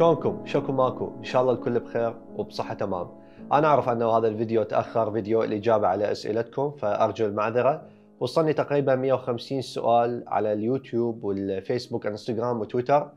شلونكم؟ شكو ماكو؟ إن شاء الله الكل بخير وبصحة تمام. أنا أعرف انه هذا الفيديو تأخر فيديو الإجابة على أسئلتكم فأرجو المعذرة. وصلني تقريبا 150 سؤال على اليوتيوب والفيسبوك إنستغرام وتويتر.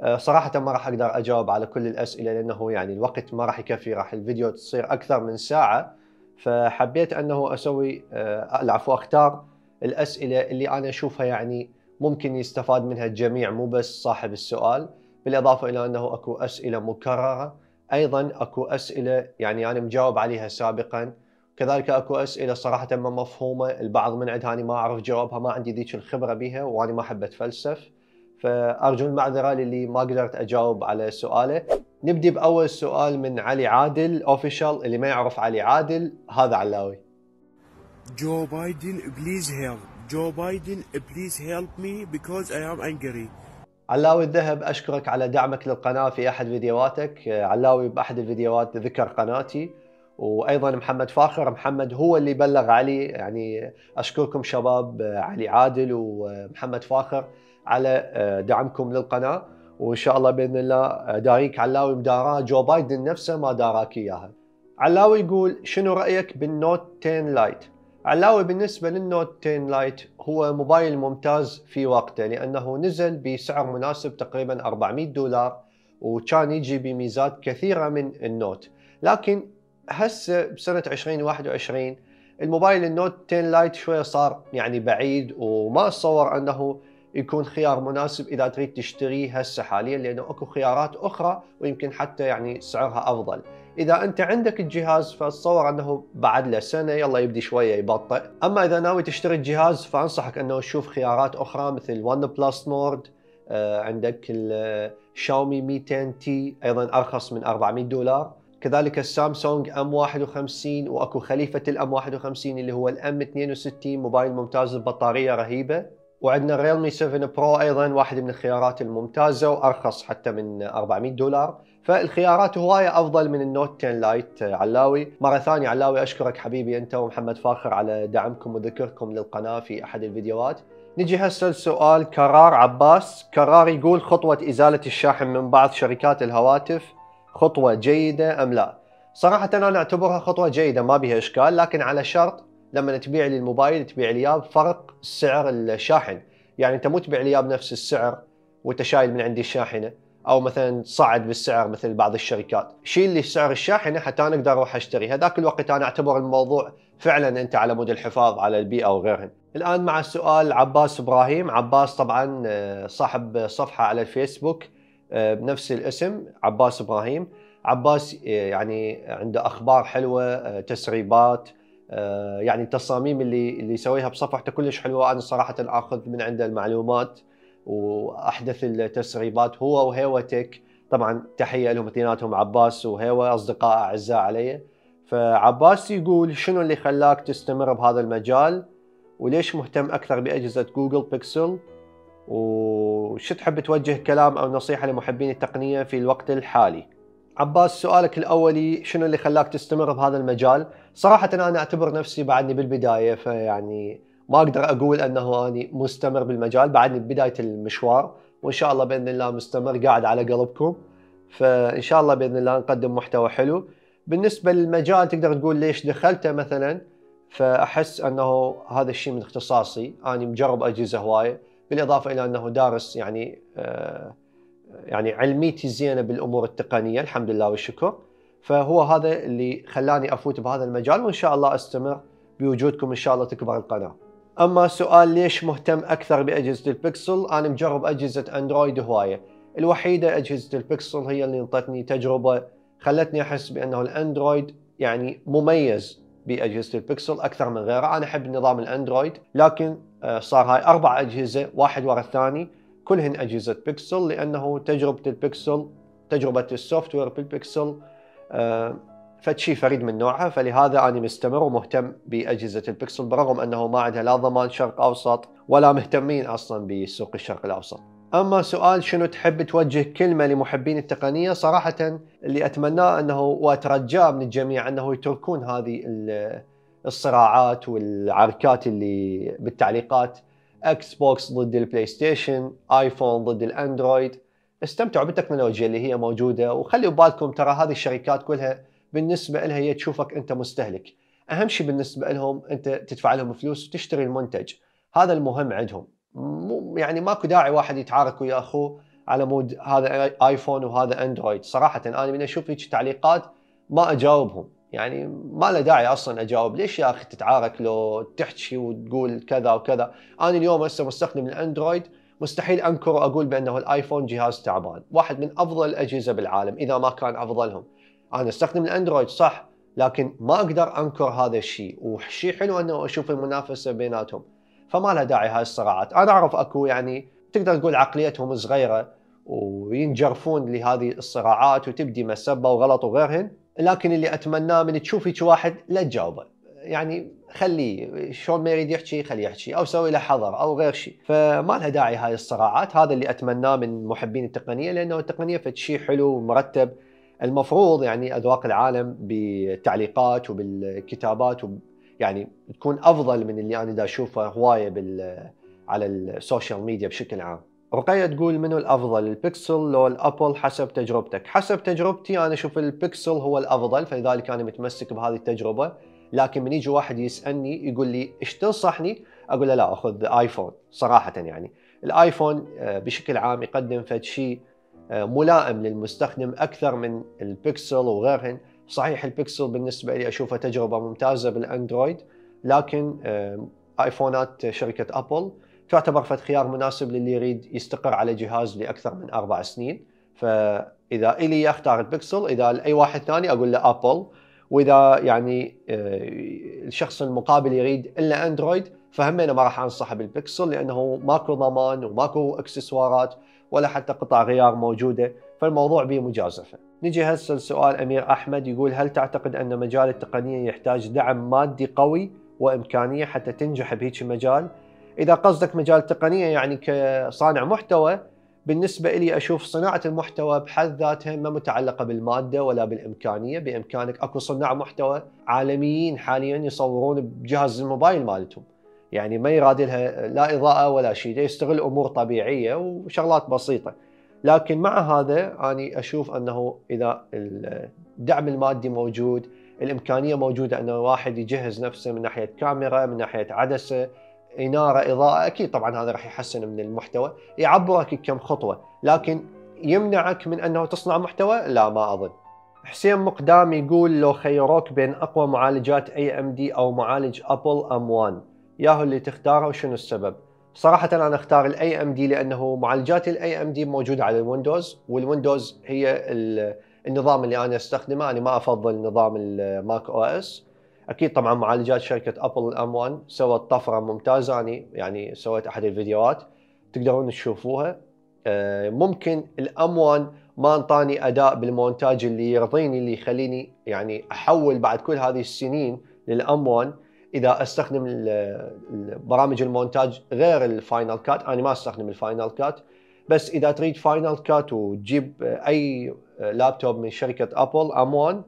أه، صراحة ما راح أقدر أجاوب على كل الأسئلة لأنه يعني الوقت ما راح يكفي راح الفيديو تصير أكثر من ساعة فحبيت أنه أسوي أه، العفو أختار الأسئلة اللي أنا أشوفها يعني ممكن يستفاد منها الجميع مو بس صاحب السؤال بالإضافة إلى أنه أكو أسئلة مكررة. أيضا أكو أسئلة يعني أنا مجاوب عليها سابقا. كذلك أكو أسئلة صراحة ما مفهومة البعض من عندها أنا ما أعرف جوابها ما عندي ذيك الخبرة بها وأنا ما أحب أتفلسف. فأرجو المعذرة للي ما قدرت أجاوب على سؤاله. نبدي بأول سؤال من علي عادل اوفيشال اللي ما يعرف علي عادل هذا علاوي. Joe Biden, please help. Joe Biden, please help me because I am angry. علاوي الذهب أشكرك على دعمك للقناة في أحد فيديوهاتك. علاوي بأحد الفيديوهات ذكر قناتي. وأيضا محمد فاخر محمد هو اللي بلغ علي. يعني أشكركم شباب علي عادل ومحمد فاخر على دعمكم للقناة. وإن شاء الله بإذن الله داريك علاوي مداراه. جو بايدن نفسه ما داراك إياها. علاوي يقول شنو رأيك بال Note 10 Lite؟ علاوي بالنسبة لل Note 10 Lite هو موبايل ممتاز في وقته لأنه نزل بسعر مناسب تقريبا 400 دولار وكان يجي بميزات كثيرة من ال Note لكن هسه بسنة 2021 الموبايل ال Note 10 Lite شوية صار يعني بعيد وما أتصور أنه يكون خيار مناسب إذا تريد تشتريه هسه حاليا لأنه أكو خيارات أخرى ويمكن حتى يعني سعرها أفضل. إذا أنت عندك الجهاز فاتصور أنه بعد له سنة يلا يبدي شوية يبطئ، أما إذا ناوي تشتري الجهاز فأنصحك أنه تشوف خيارات أخرى مثل OnePlus Nord عندك الشاومي 200 T أيضا أرخص من 400 دولار. كذلك ال Samsung M51 وأكو خليفة ال M51 اللي هو ال M62 موبايل ممتاز ببطاريه رهيبة. وعندنا Realme 7 Pro أيضا واحد من الخيارات الممتازة وأرخص حتى من 400 دولار. فالخيارات هواية أفضل من ال Note 10 Lite علاوي. مرة ثانية علاوي أشكرك حبيبي أنت ومحمد فاخر على دعمكم وذكركم للقناة في أحد الفيديوهات. نجي هسه لسؤال كرار عباس. كرار يقول خطوة إزالة الشاحن من بعض شركات الهواتف خطوة جيدة أم لا؟ صراحة أنا اعتبرها خطوة جيدة ما بها إشكال لكن على شرط لما تبيع لي الموبايل تبيع لي إياه بفرق سعر الشاحن. يعني أنت مو تبيع لي إياه بنفس السعر وأنت شايل من عندي الشاحنة. أو مثلا تصعد بالسعر مثل بعض الشركات. شيل لي سعر الشاحنه حتى أنا أقدر أروح أشتري. هذاك الوقت أنا أعتبر الموضوع فعلا أنت على مود الحفاظ على البيئة وغيرهم الآن مع السؤال عباس إبراهيم. عباس طبعا آه، صاحب صفحة على الفيسبوك آه، بنفس الاسم عباس إبراهيم. عباس آه، يعني عنده أخبار حلوة تسريبات يعني التصاميم اللي اللي يسويها بصفحته كلش حلوة. أنا صراحة آخذ من عنده المعلومات. وأحدث التسريبات هو وهيوة تك طبعا تحية لهم اثنيناتهم عباس وهيوة أصدقاء أعزاء علي. فعباس يقول شنو اللي خلاك تستمر بهذا المجال؟ وليش مهتم أكثر بأجهزة جوجل بيكسل؟ وش تحب توجه كلام أو نصيحة لمحبين التقنية في الوقت الحالي؟ عباس سؤالك الأولي شنو اللي خلاك تستمر بهذا المجال؟ صراحة أنا أعتبر نفسي بعدني بالبداية فيعني ما أقدر أقول أنه أني مستمر بالمجال بعدني ببدايه المشوار وإن شاء الله بإذن الله مستمر قاعد على قلبكم. فإن شاء الله بإذن الله نقدم محتوى حلو. بالنسبة للمجال تقدر تقول ليش دخلته مثلا؟ فأحس أنه هذا الشيء من اختصاصي. أنا مجرب أجهزة هواية بالإضافة إلى أنه دارس يعني آه يعني علميتي زينه بالأمور التقنية الحمد لله والشكر. فهو هذا اللي خلاني أفوت بهذا المجال وإن شاء الله أستمر بوجودكم إن شاء الله تكبر القناة. أما سؤال ليش مهتم أكثر بأجهزة البكسل؟ أنا مجرب أجهزة Android هواية. الوحيدة أجهزة البكسل هي اللي انطتني تجربة خلتني أحس بأنه ال Android يعني مميز بأجهزة البكسل أكثر من غيره. أنا أحب نظام ال Android لكن آه، صار هاي أربع أجهزة واحد ورا الثاني كلهن أجهزة بكسل لأنه تجربة البكسل تجربة ال software بال Pixel آه، فشي فريد من نوعها فلهذا أنا مستمر ومهتم بأجهزة البكسل برغم أنه ما عندها لا ضمان شرق أوسط ولا مهتمين أصلا بسوق الشرق الأوسط. أما سؤال شنو تحب توجه كلمة لمحبين التقنية؟ صراحة اللي اتمناه أنه وأترجاه من الجميع أنه يتركون هذه الصراعات والعركات اللي بالتعليقات. Xbox ضد ال PlayStation iPhone ضد ال Android استمتعوا بالتكنولوجيا اللي هي موجودة وخلوا بالكم ترى هذه الشركات كلها بالنسبة لها هي تشوفك أنت مستهلك. أهم شيء بالنسبة لهم أنت تدفع لهم فلوس وتشتري المنتج. هذا المهم عندهم. مو يعني ماكو داعي واحد يتعارك ويا أخوه على مود هذا آيفون وهذا أندرويد. صراحة أنا من أشوف هيك تعليقات ما أجاوبهم. يعني ما له داعي أصلا أجاوب. ليش يا أخي تتعارك لو تحكي وتقول كذا وكذا؟ أنا اليوم هسه مستخدم الأندرويد. مستحيل أنكر وأقول بأنه الآيفون جهاز تعبان. واحد من أفضل الأجهزة بالعالم إذا ما كان أفضلهم. أنا أستخدم الأندرويد صح لكن ما أقدر أنكر هذا الشيء. وشيء حلو إنه أشوف المنافسة بيناتهم. فما لها داعي هاي الصراعات. أنا أعرف أكو يعني تقدر تقول عقليتهم صغيرة وينجرفون لهذه الصراعات وتبدي مسبة وغلط وغيرهن. لكن اللي أتمناه من تشوف هيك واحد لا تجاوبه. يعني خليه شلون ما يريد يحكي خليه يحكي. أو سوي له حظر أو غير شيء فما لها داعي هاي الصراعات. هذا اللي أتمناه من محبين التقنية لأنه التقنية فد شيء حلو ومرتب. المفروض يعني أذواق العالم بالتعليقات وبالكتابات وب يعني تكون أفضل من اللي أنا دا أشوفه هواية بال على السوشيال ميديا بشكل عام. رقية تقول منو الأفضل البيكسل لو ال Apple حسب تجربتك؟ حسب تجربتي أنا أشوف البيكسل هو الأفضل فلذلك أنا متمسك بهذه التجربة لكن من يجي واحد يسألني يقول لي إيش تنصحني؟ أقول له لا أخذ iPhone صراحة يعني. ال iPhone بشكل عام يقدم فد شيء ملائم للمستخدم أكثر من البيكسل وغيرهن. صحيح البيكسل بالنسبة لي اشوفها تجربة ممتازة بال Android لكن آيفونات شركة Apple تعتبر فد خيار مناسب للي يريد يستقر على جهاز لأكثر من أربع سنين. فإذا إلي أختار البيكسل إذا اي واحد ثاني أقول له Apple. وإذا يعني الشخص المقابل يريد إلا Android فهم ما راح أنصحه بالبيكسل لأنه ماكو ضمان وماكو أكسسوارات. ولا حتى قطع غيار موجودة فالموضوع به مجازفة. نجي هسه لسؤال أمير أحمد يقول هل تعتقد أن مجال التقنية يحتاج دعم مادي قوي وإمكانية حتى تنجح بهيك مجال؟ إذا قصدك مجال التقنية يعني كصانع محتوى بالنسبة لي أشوف صناعة المحتوى بحد ذاتها ما متعلقة بالمادة ولا بالإمكانية، بإمكانك أكو صناع محتوى عالميين حاليا يصورون بجهاز الموبايل مالتهم. يعني ما يراد لها لا إضاءة ولا شيء يستغل أمور طبيعية وشغلات بسيطة. لكن مع هذا أني أشوف أنه إذا الدعم المادي موجود الإمكانية موجودة انه واحد يجهز نفسه من ناحية كاميرا من ناحية عدسة إنارة إضاءة أكيد طبعا هذا راح يحسن من المحتوى. يعبرك كم خطوة. لكن يمنعك من أنه تصنع محتوى؟ لا ما أظن. حسين مقدام يقول لو خيروك بين أقوى معالجات AMD أو معالج Apple M1 ياهو اللي تختاره وشنو السبب؟ صراحة أنا أختار ال AMD لأنه معالجات ال AMD موجودة على ال Windows وال Windows هي النظام اللي أنا أستخدمه. أنا ما أفضل نظام ال macOS. أكيد طبعا معالجات شركة Apple ال M1 سوت طفرة ممتازة. أنا يعني سويت أحد الفيديوهات تقدرون تشوفوها. ممكن ال M1 ما أنطاني أداء بالمونتاج اللي يرضيني اللي يخليني يعني أحول بعد كل هذه السنين لل M1 إذا أستخدم برامج المونتاج غير ال Final Cut أنا ما أستخدم ال Final Cut. بس إذا تريد Final Cut وتجيب أي لابتوب من شركة Apple M1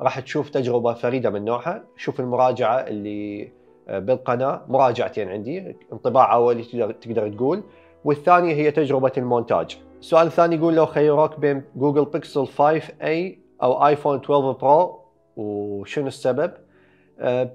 راح تشوف تجربة فريدة من نوعها. شوف المراجعة اللي بالقناة مراجعتين عندي انطباع أولي تقدر تقدر تقول. والثانية هي تجربة المونتاج. السؤال الثاني يقول لو خيروك بين Google Pixel 5a أو iPhone 12 Pro وشنو السبب؟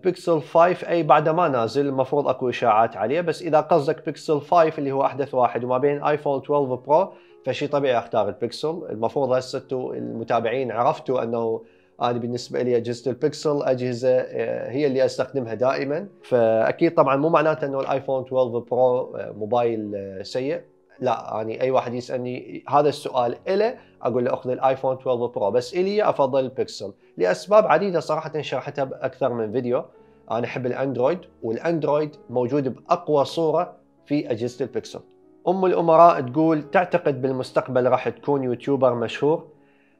بيكسل 5 أي بعد ما نازل المفروض أكو إشاعات عليه بس إذا قصدك بيكسل 5 اللي هو أحدث واحد وما بين iPhone 12 Pro فشي طبيعي أختار البيكسل المفروض هسه أنتم المتابعين عرفتوا أنه أنا بالنسبة لي أجهزة البيكسل أجهزة هي اللي أستخدمها دائما. فأكيد طبعا مو معناته أنه ال iPhone 12 Pro موبايل سيء. لا يعني أي واحد يسألني هذا السؤال إله أقول له أخذ ال iPhone 12 Pro بس إلي أفضل البيكسل لأسباب عديدة صراحة شرحتها بأكثر من فيديو. أنا أحب الأندرويد والأندرويد موجود بأقوى صورة في أجهزة البيكسل أم الأمراء تقول تعتقد بالمستقبل راح تكون YouTuber مشهور.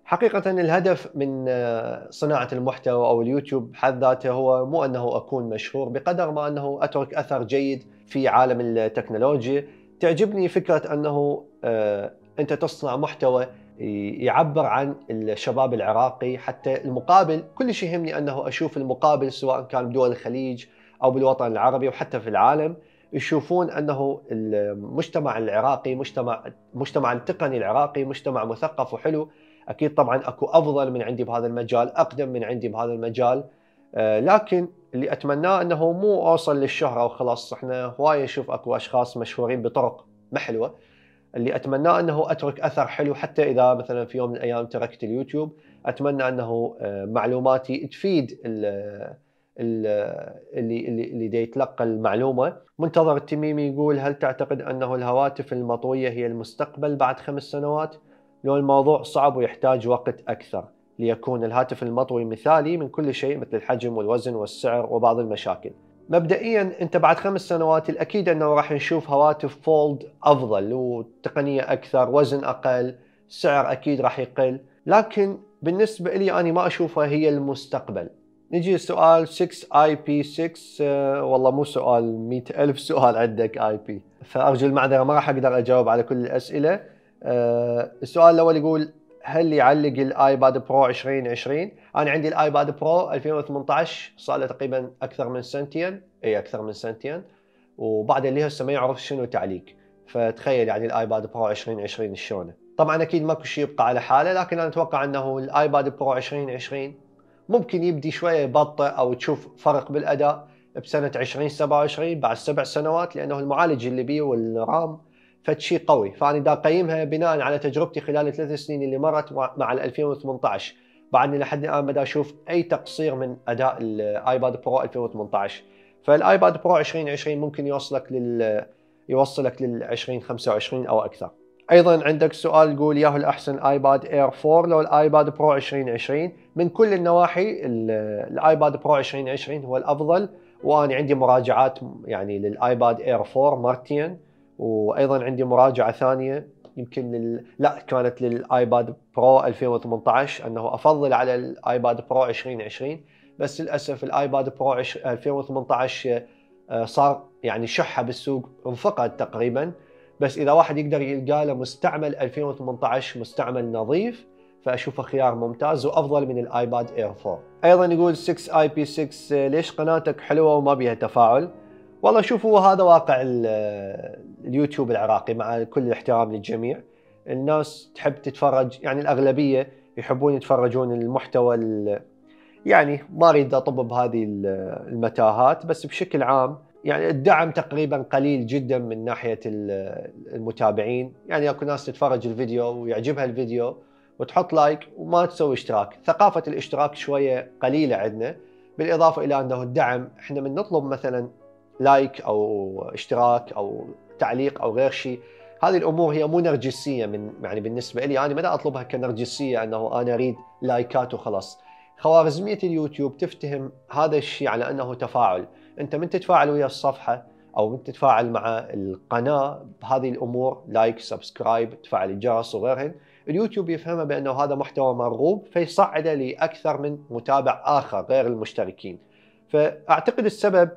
حقيقة الهدف من صناعة المحتوى أو اليوتيوب بحد ذاته هو مو أنه أكون مشهور بقدر ما أنه أترك أثر جيد في عالم التكنولوجيا. تعجبني فكرة أنه أنت تصنع محتوى يعبر عن الشباب العراقي حتى المقابل كل شيء يهمني أنه أشوف المقابل سواء كان بدول الخليج أو بالوطن العربي وحتى في العالم يشوفون أنه المجتمع العراقي مجتمع مجتمع التقني العراقي مجتمع مثقف وحلو. أكيد طبعا أكو أفضل من عندي بهذا المجال أقدم من عندي بهذا المجال. آه، لكن اللي أتمناه إنه مو أوصل للشهره وخلاص إحنا هواية نشوف أكو أشخاص مشهورين بطرق ما حلوة. اللي أتمناه إنه أترك أثر حلو حتى إذا مثلا في يوم من الأيام تركت اليوتيوب. أتمنى إنه آه، معلوماتي تفيد اللي اللي اللي دي يتلقى المعلومة. منتظر التميمي يقول هل تعتقد إنه الهواتف المطوية هي المستقبل بعد خمس سنوات؟ لو الموضوع صعب ويحتاج وقت أكثر. ليكون الهاتف المطوي مثالي من كل شيء مثل الحجم والوزن والسعر وبعض المشاكل. مبدئيا أنت بعد خمس سنوات الأكيد أنه راح نشوف هواتف فولد أفضل وتقنية أكثر وزن أقل سعر أكيد راح يقل. لكن بالنسبة لي أنا ما أشوفها هي المستقبل. نجي سؤال 6 AB 6 والله مو سؤال 100 ألف سؤال عندك AB فأرجو المعذرة ما راح أقدر أجاوب على كل الأسئلة. أه السؤال الأول يقول هل يعلق الايباد برو 2020 أنا عندي الايباد برو 2018 صار له تقريبا أكثر من سنتين. اي أكثر من سنتين. وبعد اللي هسه ما يعرف شنو تعليق. فتخيل يعني الايباد برو 2020 شلونه طبعا أكيد ماكو شيء يبقى على حاله لكن أنا أتوقع إنه الايباد برو 2020 ممكن يبدي شوية يبطئ أو تشوف فرق بالأداء بسنة 2027 بعد سبع سنوات لأنه المعالج اللي بيه وال RAM فشي قوي. فأنا دا اقيمها بناء على تجربتي خلال الثلاث سنين اللي مرت مع ال 2018 بعدني لحد الآن بدا أشوف أي تقصير من أداء الايباد برو 2018 فالآيباد برو 2020 ممكن يوصلك لل يوصلك لل 2025 أو أكثر. أيضا عندك سؤال يقول ياهو الأحسن آيباد اير 4 لو الآيباد برو 2020 من كل النواحي الآيباد برو 2020 هو الأفضل. وأنا عندي مراجعات يعني للآيباد اير 4 مرتين. وأيضا عندي مراجعة ثانية يمكن لل... لا كانت للايباد برو 2018 أنه أفضل على الايباد برو 2020 بس للأسف الايباد برو 2018 آه، صار يعني شحة بالسوق انفقد تقريبا. بس إذا واحد يقدر يلقى له مستعمل 2018 مستعمل نظيف فأشوفه خيار ممتاز وأفضل من الايباد اير 4 أيضا يقول 6 AB 6 ليش قناتك حلوة وما بيها تفاعل؟ والله شوفوا هذا واقع اليوتيوب العراقي مع كل الاحترام للجميع. الناس تحب تتفرج يعني الأغلبية يحبون يتفرجون المحتوى يعني ما أريد أطب بهذه المتاهات بس بشكل عام يعني الدعم تقريبا قليل جدا من ناحية المتابعين. يعني أكو ناس تتفرج الفيديو ويعجبها الفيديو وتحط like وما تسوي إشتراك. ثقافة الإشتراك شوية قليلة عندنا. بالإضافة إلى أنه الدعم إحنا من نطلب مثلا like أو إشتراك أو تعليق أو غير شيء. هذه الأمور هي مو نرجسية من يعني بالنسبة لي أنا ما أطلبها كنرجسية أنه أنا أريد لايكات وخلاص. خوارزمية اليوتيوب تفتهم هذا الشيء على أنه تفاعل. أنت من تتفاعل ويا الصفحة أو من تتفاعل مع القناة بهذه الأمور like subscribe تفعل الجرس وغيرهن. اليوتيوب يفهمها بأنه هذا محتوى مرغوب فيصعده لاكثر من متابع آخر غير المشتركين. فأعتقد السبب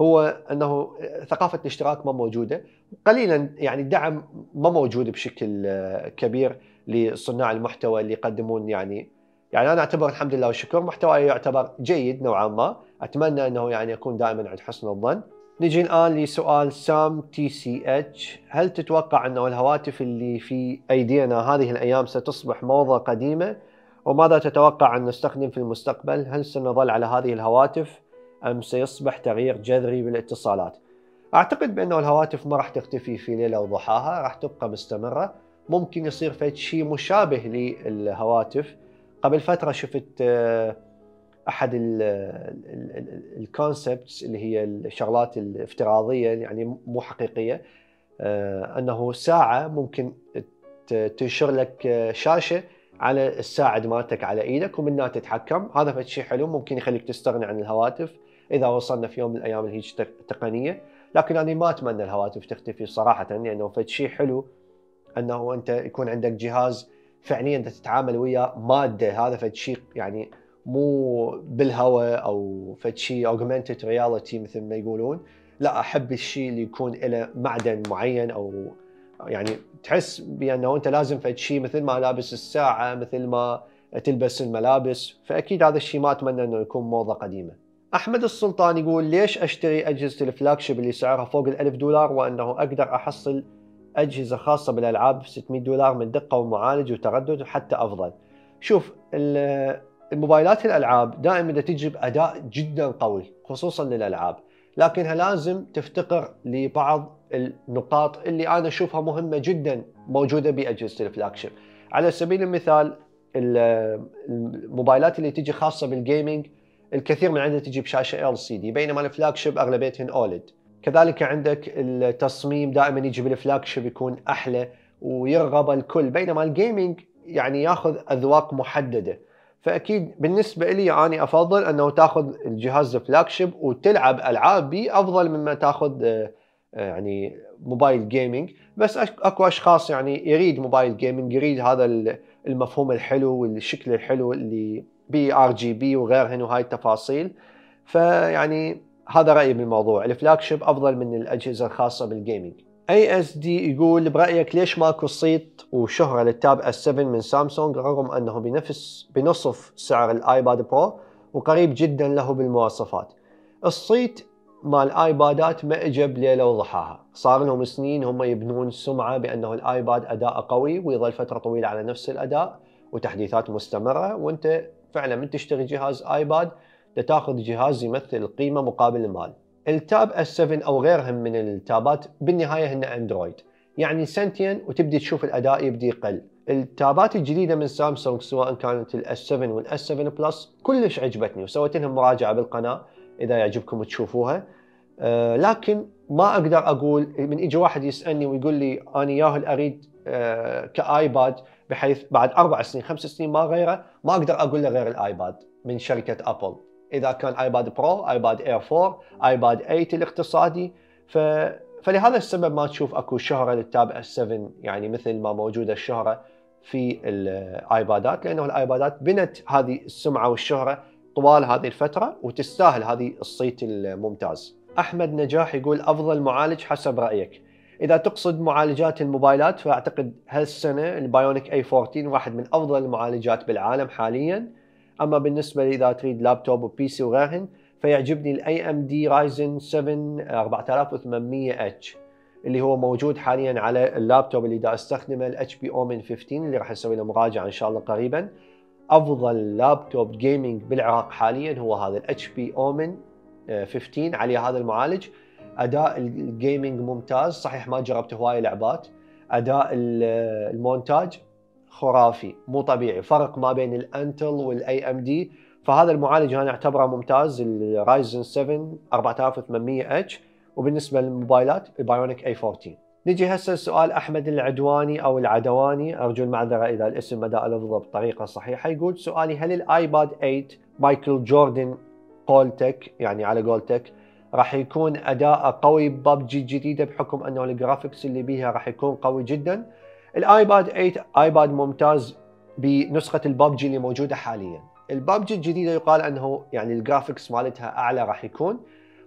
هو أنه ثقافة الاشتراك ما موجودة. قليلا يعني الدعم ما موجود بشكل كبير لصناع المحتوى اللي يقدمون يعني. يعني أنا أعتبر الحمد لله والشكر محتواي يعتبر جيد نوعا ما. أتمنى أنه يعني اكون دائما عند حسن الظن. نجي الآن لسؤال سام TCH. هل تتوقع انه الهواتف اللي في أيدينا هذه الأيام ستصبح موضة قديمة؟ وماذا تتوقع أن نستخدم في المستقبل؟ هل سنظل على هذه الهواتف؟ أم سيصبح تغيير جذري بالاتصالات. أعتقد بأنه الهواتف ما راح تختفي في ليلة وضحاها راح تبقى مستمرة. ممكن يصير في شيء مشابه للهواتف. قبل فترة شفت آه، أحد الكونسبتس اللي هي الشغلات الافتراضية يعني مو حقيقية آه، أنه ساعة ممكن تنشر لك آه، شاشة على الساعد مالتك على إيدك ومنها تتحكم. هذا شيء حلو ممكن يخليك تستغني عن الهواتف. إذا وصلنا في يوم من الأيام لهيج تقنيه لكن أنا ما أتمنى الهواتف تختفي صراحة لأنه فد شيء حلو أنه أنت يكون عندك جهاز فعليا أنت تتعامل وياه مادة. هذا فد شيء يعني مو بالهواء أو فد شيء اوجمانتد رياليتي مثل ما يقولون. لا أحب الشيء اللي يكون له معدن معين أو يعني تحس بأنه أنت لازم فد شيء مثل ما لابس الساعة مثل ما تلبس الملابس. فأكيد هذا الشيء ما أتمنى أنه يكون موضة قديمة. أحمد السلطان يقول ليش أشتري أجهزة الفلاج اللي سعرها فوق ال 1000 دولار وأنه أقدر أحصل أجهزة خاصة بالألعاب ب 600 دولار من دقة ومعالج وتردد وحتى أفضل. شوف الموبايلات الألعاب دائما إذا تجي بأداء جدا قوي خصوصا للألعاب لكنها لازم تفتقر لبعض النقاط اللي أنا أشوفها مهمة جدا موجودة بأجهزة ال flagship. على سبيل المثال الموبايلات اللي تجي خاصة بال gaming الكثير من عندها تجي بشاشه LCD بينما ال flagship أغلبيتهن OLED. كذلك عندك التصميم دائما يجي بال flagship يكون أحلى ويرغب الكل بينما ال gaming يعني ياخذ أذواق محددة. فأكيد بالنسبة لي أنا أفضل أنه تاخذ الجهاز ال flagship وتلعب ألعاب بي أفضل مما تاخذ يعني موبايل gaming بس أكو أشخاص يعني يريد موبايل gaming يريد هذا المفهوم الحلو والشكل الحلو اللي بي RGB وغيرهن وهاي التفاصيل. فيعني هذا رأيي بالموضوع. ال flagship أفضل من الأجهزة الخاصة بال gaming ASD يقول برأيك ليش ماكو صيت وشهرة للتاب اس 7 من سامسونج رغم أنه بنفس بنصف سعر الآيباد برو وقريب جدا له بالمواصفات؟ الصيت مال ايبادات ما اجى بليله وضحاها صار لهم سنين هم يبنون سمعة بأنه الايباد أداء قوي ويظل فترة طويلة على نفس الأداء وتحديثات مستمرة وانت فعلا من تشتري جهاز ايباد تاخذ جهاز يمثل القيمه مقابل المال التاب اس 7 أو غيرهم من التابات بالنهاية هن اندرويد يعني سنتين وتبدي تشوف الأداء يبدي يقل. التابات الجديدة من سامسونج سواء كانت الاس 7 والاس 7 بلس كلش عجبتني وسويت لهم مراجعة بالقناة. إذا يعجبكم تشوفوها. أه لكن ما أقدر أقول من يجي واحد يسألني ويقول لي أنا ياهل أريد أه كآيباد بحيث بعد أربع سنين خمس سنين ما غيره ما أقدر أقول له غير الآيباد من شركة أبل. إذا كان آيباد برو آيباد إير 4 آيباد 8 الاقتصادي. ف فلهذا السبب ما تشوف أكو شهرة للتاب اس 7 يعني مثل ما موجودة الشهرة في الايبادات لأنه الآيبادات بنت هذه السمعة والشهرة طوال هذه الفترة وتستاهل هذه الصيت الممتاز. أحمد نجاح يقول أفضل معالج حسب رأيك. إذا تقصد معالجات الموبايلات فأعتقد هالسنة ال Bionic A14 واحد من أفضل المعالجات بالعالم حاليا أما بالنسبة إذا تريد لابتوب و PC وغيرهن فيعجبني ال AMD Ryzen 7 4800H اللي هو موجود حاليا على اللابتوب اللي دا أستخدمه ال HP Omen 15 اللي راح أسوي له مراجعة إن شاء الله قريبا أفضل لابتوب gaming بالعراق حاليا هو هذا ال HP Omen 15 عليه هذا المعالج. أداء ال gaming ممتاز صحيح ما جربت هواي لعبات. أداء المونتاج خرافي مو طبيعي. فرق ما بين ال Intel وال AMD فهذا المعالج أنا أعتبره ممتاز ال Ryzen 7 4800H وبالنسبة للموبايلات ال Bionic A14 نجي هسه سؤال أحمد العدواني أو العدواني أرجو المعذره إذا الاسم ما الفظه بطريقه صحيحة. يقول سؤالي هل الآيباد 8 مايكل جوردن قولتك يعني على قولتك راح يكون أداء قوي ببجي الجديده بحكم أنه ال graphics اللي بيها راح يكون قوي جدا؟ الآيباد 8 آيباد ممتاز بنسخة الببجي اللي موجودة حاليا. الببجي الجديدة يقال أنه يعني ال graphics مالتها أعلى راح يكون.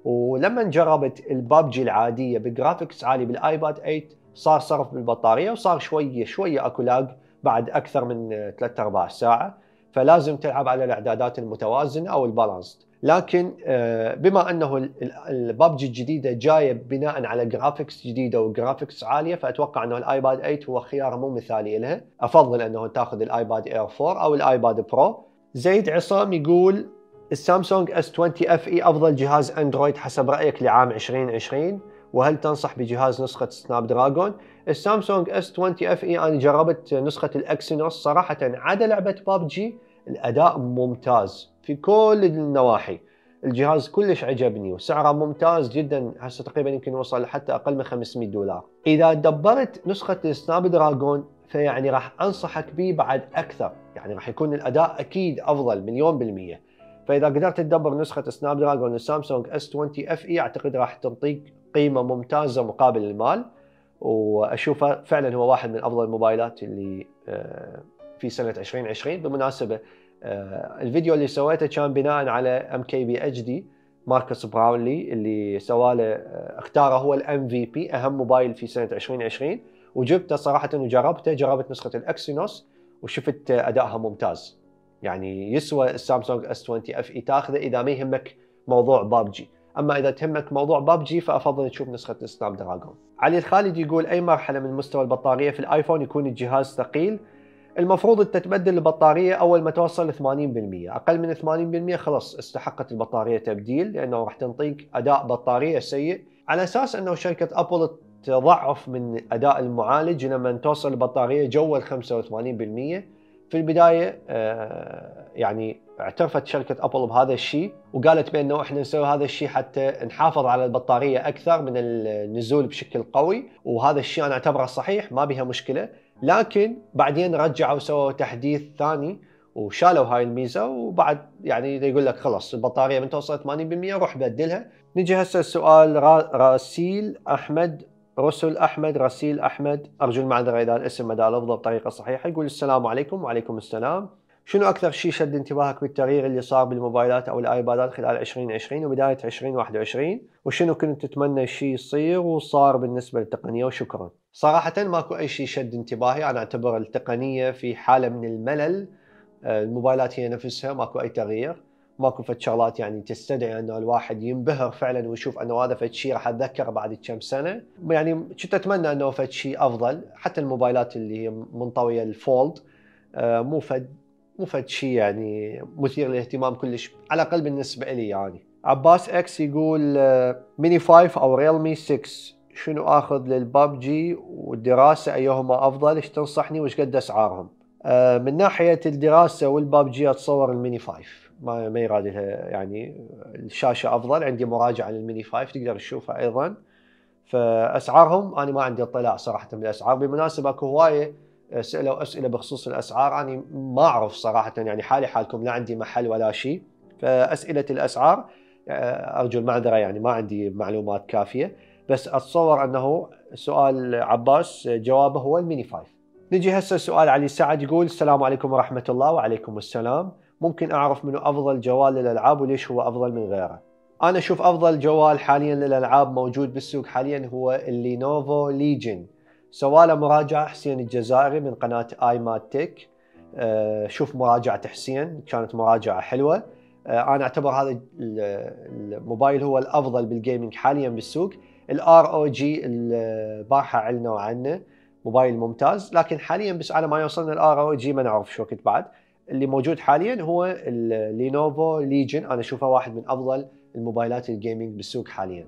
ولما جربت الببجي العادية ب graphics عالي بالآيباد 8 صار صرف بالبطارية وصار شوية شوية أكو lag بعد أكثر من 3 أرباع ساعة. فلازم تلعب على الإعدادات المتوازنة أو ال balance لكن آه، بما أنه الببجي الجديدة جاية بناء على graphics جديدة و graphics عالية فأتوقع أنه الآيباد 8 هو خيار مو مثالي لها أفضل أنه تاخذ الآيباد Air 4 أو الآيباد Pro زيد عصام يقول السامسونج S20 FE أفضل جهاز أندرويد حسب رأيك لعام 2020 وهل تنصح بجهاز نسخة Snapdragon السامسونج S20 FE أنا جربت نسخة ال Exynos صراحة عدا لعبة بابجي. الأداء ممتاز في كل النواحي. الجهاز كلش عجبني وسعره ممتاز جدا هسه تقريبا يمكن وصل حتى أقل من 500 دولار. إذا دبرت نسخة ال Snapdragon فيعني راح أنصحك به بعد أكثر. يعني راح يكون الأداء أكيد أفضل مليون بالمية. فإذا قدرت تدبر نسخة Snapdragon السامسونج S20 FE أعتقد راح تعطيك قيمة ممتازة مقابل المال. واشوفه فعلا هو واحد من أفضل الموبايلات اللي آه، في سنة 2020 بالمناسبه آه، الفيديو اللي سويته كان بناء على ام كي بي اتش دي ماركوس براونلي اللي سواله آه، اختاره هو ال MVP أهم موبايل في سنة 2020 وجبته صراحة وجربته جربت نسخة ال Exynos وشفت أدائها ممتاز. يعني يسوى السامسونج S20 FE تاخذه إذا ما يهمك موضوع بابجي. أما إذا تهمك موضوع بابجي فأفضل تشوف نسخة ال Snapdragon علي الخالد يقول أي مرحلة من مستوى البطارية في الآيفون يكون الجهاز ثقيل؟ المفروض انت تبدل البطارية أول ما توصل ل 80% أقل من 80% خلاص استحقت البطارية تبديل لأنه راح تنطيك أداء بطارية سيء. على أساس أنه شركة أبل تضعف من أداء المعالج لما توصل البطارية جو ال 85% في البداية آه، يعني اعترفت شركة ابل بهذا الشيء وقالت بأنه إحنا نسوي هذا الشيء حتى نحافظ على البطارية أكثر من النزول بشكل قوي وهذا الشيء أنا أعتبره صحيح ما بها مشكلة. لكن بعدين رجعوا سووا تحديث ثاني وشالوا هاي الميزة وبعد يعني يقول لك خلاص البطارية من توصل 80% روح بدلها. نجي هسه السؤال راسيل أحمد رسل أحمد رسيل أحمد ارجو المعذره إذا الاسم ما لفظه بطريقة صحيحة يقول السلام عليكم وعليكم السلام. شنو أكثر شيء شد انتباهك بالتغيير اللي صار بالموبايلات أو الآيبادات خلال 2020 وبداية 2021 وشنو كنت تتمنى شيء يصير وصار بالنسبة للتقنية؟ وشكرا. صراحة ماكو أي شيء شد انتباهي. أنا أعتبر التقنية في حالة من الملل آه، الموبايلات هي نفسها ماكو أي تغيير. ماكو فد شغلات يعني تستدعي انه الواحد ينبهر فعلا ويشوف أنه هذا فد شيء راح أتذكره بعد كم سنة. يعني كنت أتمنى أنه فد شيء أفضل حتى الموبايلات اللي هي منطوية ال fold آه، مو فد مو فد شيء يعني مثير للاهتمام كلش على الأقل بالنسبة لي يعني. عباس X يقول آه، ميني 5 أو Realme 6 شنو آخذ للبابجي والدراسة أيهما أفضل؟ إيش تنصحني؟ وإيش قد أسعارهم؟ آه، من ناحية الدراسة والبابجي أتصور الميني 5 ما ما يراد لها يعني الشاشة أفضل عندي مراجعة للميني 5 تقدر تشوفها أيضا. فأسعارهم أنا ما عندي اطلاع صراحة بالأسعار. بالمناسبه أكو هواية سألوا أسئلة بخصوص الأسعار أنا ما أعرف صراحة يعني حالي حالكم لا عندي محل ولا شيء. فأسئلة الأسعار آه، أرجو المعذرة يعني ما عندي معلومات كافية. بس أتصور أنه سؤال عباس جوابه هو الميني 5 نجي هسه سؤال علي سعد يقول السلام عليكم ورحمة الله وعليكم السلام. ممكن أعرف منو أفضل جوال للألعاب وليش هو أفضل من غيره. أنا أشوف أفضل جوال حاليا للألعاب موجود بالسوق حاليا هو ال Lenovo Legion. سوالة مراجعة حسين الجزائري من قناة iMaTech شوف مراجعة حسين كانت مراجعة حلوة. آه، أنا أعتبر هذا الموبايل هو الأفضل بال gaming حاليا بالسوق. ال ROG البارحة أعلنوا عنه. موبايل ممتاز لكن حاليا بس على ما يوصلنا ال ROG ما نعرف شو وقت بعد. اللي موجود حاليا هو ال Lenovo Legion أنا أشوفه واحد من أفضل الموبايلات ال gaming بالسوق حاليا.